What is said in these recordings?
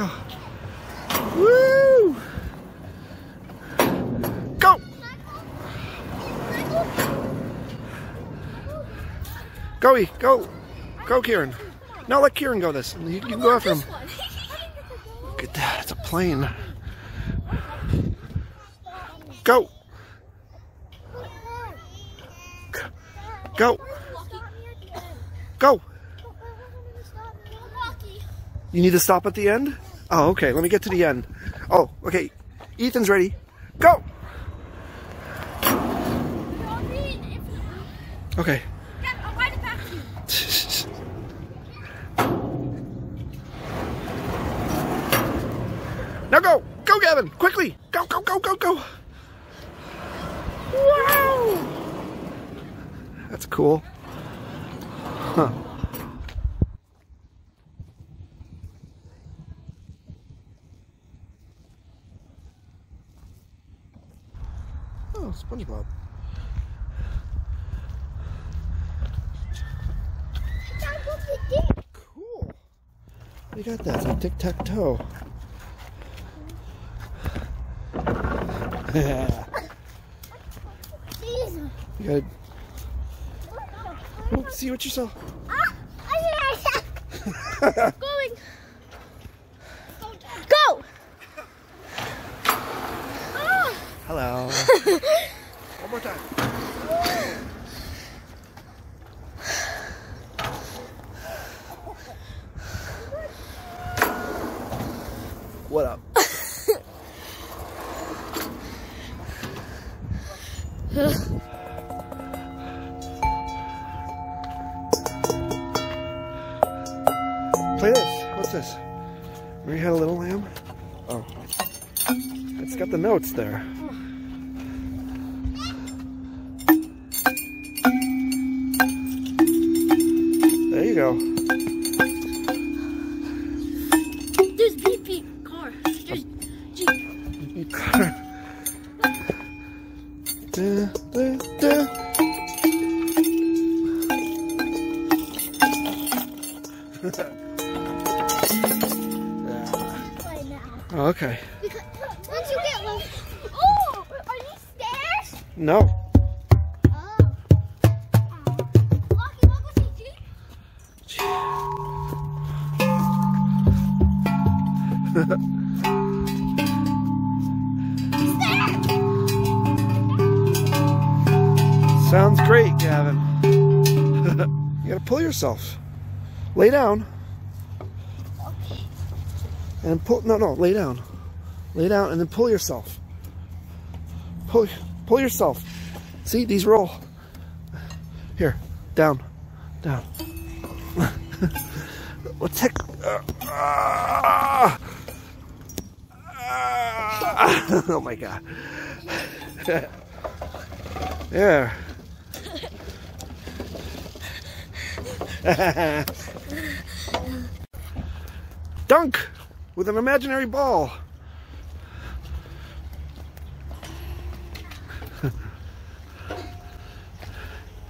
Go. Woo! Go! Go. Go. Go, Kieran. No, let Kieran go this. You, you can go after him. Look at that. It's a plane. Go. Go. Go. You need to stop at the end? Oh, okay. Let me get to the end. Oh, okay. Ethan's ready. Go. Okay. Now go! Go, Gavin! Quickly! Go, go, go, go, go! Wow! That's cool. Huh. Oh, SpongeBob. Cool. You got that. It's like tic tac toe. you gotta oh, see what you saw. Going. Go. Hello. One more time. What up? Play this. What's this? We had a little lamb? Oh. It's got the notes there. You go. There's beep beep car. There's jeep. Da, da, da. Play. Oh, okay. Because once you get one, oh, are these stairs? No. Sounds great, Gavin. you gotta pull yourself. Lay down. And pull. No, no, lay down. Lay down and then pull yourself. Pull, pull yourself. See, these roll. Here, down, down. What's heck? Uh, ah! oh my god. there. Dunk with an imaginary ball.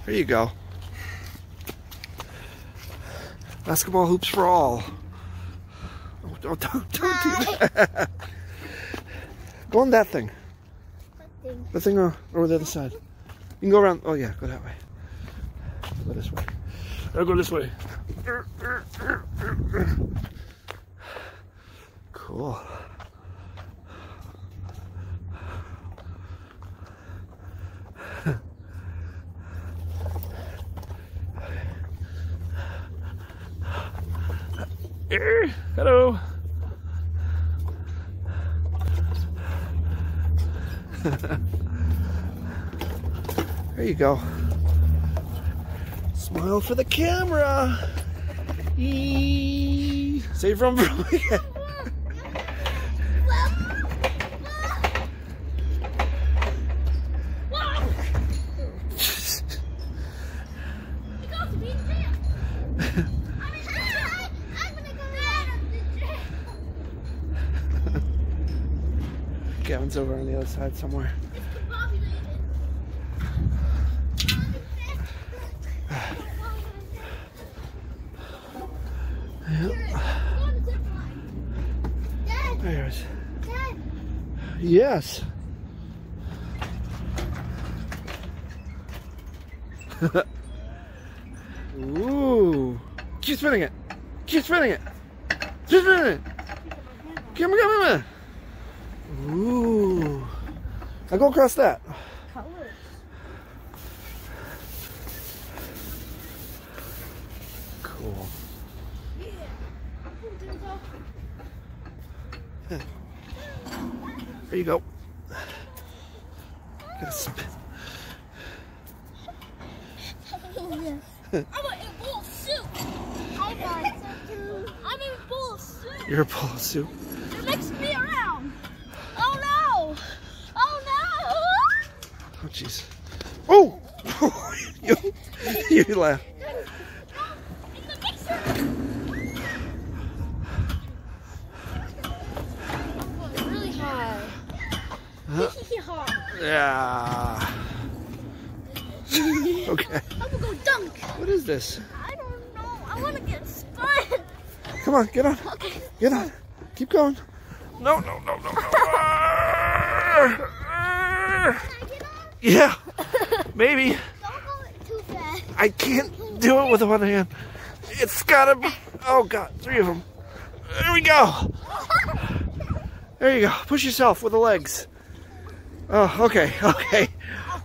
There you go. Basketball hoops for all. Oh, don't, don't, don't do that. Go on that thing. thing? The thing over, over the other side. You can go around. Oh, yeah, go that way. Go this way. I'll go this way. Cool. Eh, Hello. There you go. Smile for the camera. Eee. Save from Kevin's over on the other side somewhere. There it is. Yes. Ooh. Keep spinning it. Keep spinning it. Keep spinning it. Come on, come on. Ooh. Now go across that. colors. Cool. There you go. Gotta spin. I'm in bowl soup. I'm in bowl soup. You're a bowl of soup. It makes me around. Oh no! Oh no! Oh, jeez. Oh! you, you laugh. In the mixer. Really high. high. Yeah. okay. I'm gonna go dunk. What is this? I don't know. I want to get spun. Come on, get on. Okay. Get on. Keep going. No, no, no, no, no. Ah! Ah! Can I get on? Yeah, maybe. Don't go too fast. I can't do it with one hand. It's gotta be. Oh, God. Three of them. There we go. There you go. Push yourself with the legs. Oh, okay, okay.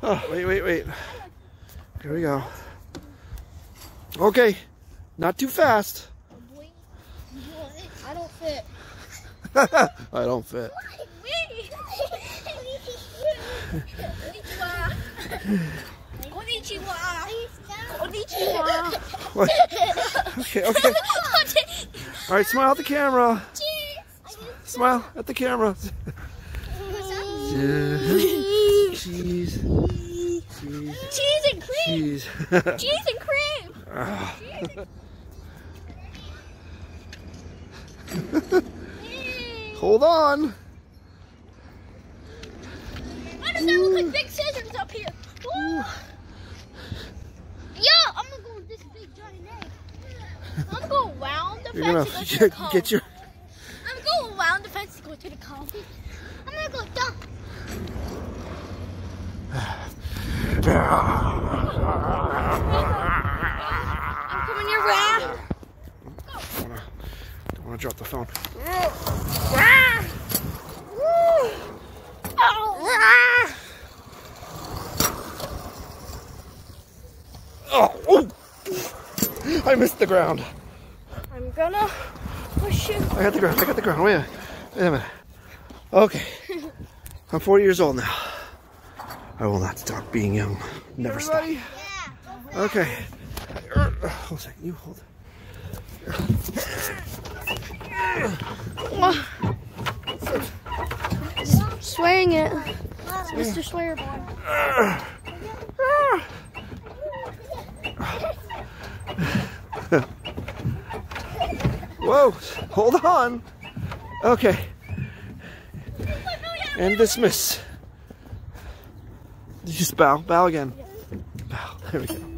Oh, wait, wait, wait. Here we go. Okay, not too fast. I don't fit. I don't fit. Konnichiwa. Konnichiwa. What? Okay, okay. All right, smile at the camera. Smile at the camera. Cheese. Cheese. Cheese and cream. Cheese. Cheese and cream. Hold on. Why does that look like big scissors up here? Woo. Yeah, I'm gonna go with this big giant egg. I'm gonna go around the You're gonna go to get, your. I'm gonna go around the fence and go to the car. I'm gonna go. I'm coming your way. Wanna, don't want to drop the phone. Oh, oh. I missed the ground. I'm gonna push you. I got the ground. I got the ground. Wait a minute. Wait a minute. Okay. I'm 40 years old now. I will not stop being young. Never stop. Okay. Er, Hold a second. You hold. Swearing it. Mr. Swear Whoa. Hold on. Okay. And dismiss. Just bow. Bow again. Bow. There we go.